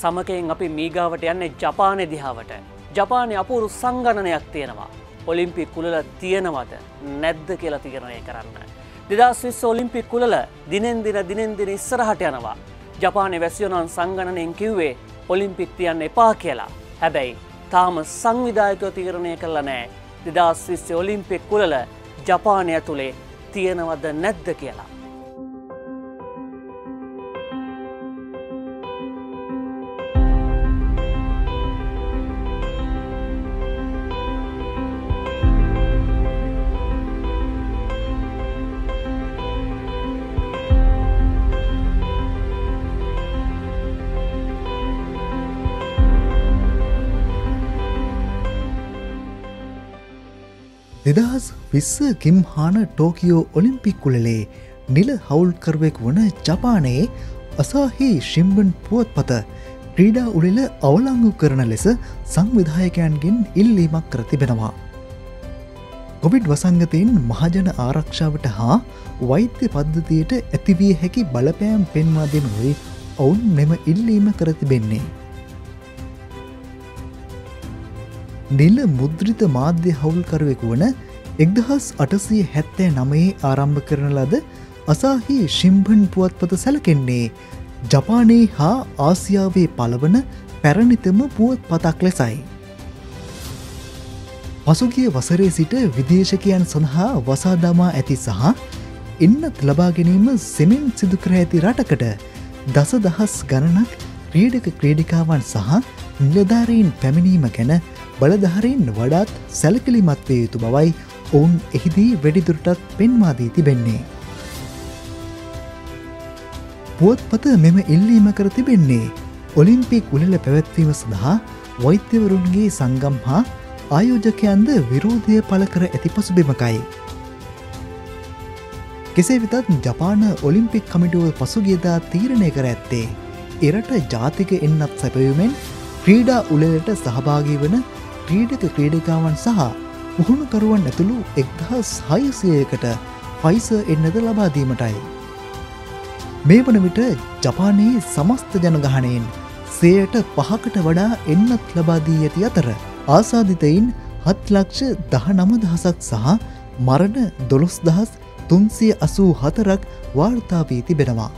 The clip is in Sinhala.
සමකයෙන් අපි මීගාවට යන්නේ ජපානය දිහාවට. ජපානය අපුරු සංගණනයක් තියෙනවා. ඔලිම්පික් කුලල තියෙනවද නැද්ද කියලා තිරණය කරන්න. දෙදස් විස්ස ඔලිම්පික් කුලල දිනෙන් දින දිනෙන් දින ඉස්සරහට යනවා. ජපානය වැසියනන් සංගණනයෙන් කිව්වේ ඔලිම්පික් තියන්න එපා කියලා. හැබැයි තාම සංවිධායකව තීරණය කරලා නෑ දෙදස් විස්සේ ඔලිම්පික් කුලල ජපානය තුළේ තියෙනවද නැද්ද කියලා. දෙදහස් විස්ස කිම්හාන ටෝකියෝ ඔලිම්පික් කුලලේ නිල හවුල්කරුවෙක් වන ජපානයේ අසාහි ශිම්බන් පුවත් පත ක්‍රීඩා උළෙල අවලංගු කරන ලෙස සංවිධායකයන්ගෙන් ඉල්ලීමක් කර තිබෙනවා. කොවිඩ් වසංගතයෙන් මහජන ආරක්ෂාවට හා වෛත්‍ය පද්ධතියට ඇතිවිය හැකි බලපෑම් පෙන්වා දෙනුවේ ඔවුන් මෙම ඉල්ලීම කරතිබෙන්නේ. නිල මුද්‍රිත මාධ්‍ය හවුල්කරුවෙකු වන එක්දහස් අටසය හැත්තෑ නමයේ ආරම්භ කරන ලද අසාහි ශිම්භන් පුවත්පත සැලකෙන්නේ ජපානයේ හා ආසියාවේ පලවන පැරණිතම පුවත් පතක් ලෙසයි. පසුගිය වසරේ සිට විදේශකයන් සඳහා වසාදමා ඇති සහ එන්නත් ලබා ගැනීම සෙමෙන් සිදුකර ඇති රටකට දස දහස් ගණනක් ක්‍රීඩක ක්‍රේඩිකාවන් සහ නිලධාරීන් පැමිණීම ගැන බලධහරයෙන් වඩාත් සැලකිලිමත්වය යුතු බවයි ඔවුන් එහිදී වැඩිදුරටත් පෙන්වාදී තිබෙන්නේ. පුවත්පත මෙම ඉල්ලීම කර තිබෙන්නේ ඔලිම්පික් උලල පැවැත්වීම සඳහා වෛත්‍යවරුන්ගේ සංගම් හා ආයෝජකයන්ද විරෝධය පල කර ඇති පසුබිමකයි. කෙසේ වෙතත් ජපාන ඔලිම්පික් කමිටුව පසුගියදා තීරණය කර ඇත්තේ එරට ජාතික එන්නත් සැපයුමෙන් ක්‍රීඩා උලලට සහභාගී වන ක්‍රීඩක ක්‍රීඩිකාවන් සහ පුහුණුකරුවන් ඇතුළු එක්දහස් හයසයකට ෆයිස එන්නද ලබාදීමටයි. මේ වන විට ජපානයේ සමස්ත ජනගහනයෙන් සයට පහකට වඩා එන්නත් ලබාදී ඇති අතර ආසාධිතයින් හත්ලක්ෂ දහ නම දහසක් සහ මරණ දොළොස් දහස් තුන්සිය අසූ හතරක් වාර්තාාවී තිබෙනවා.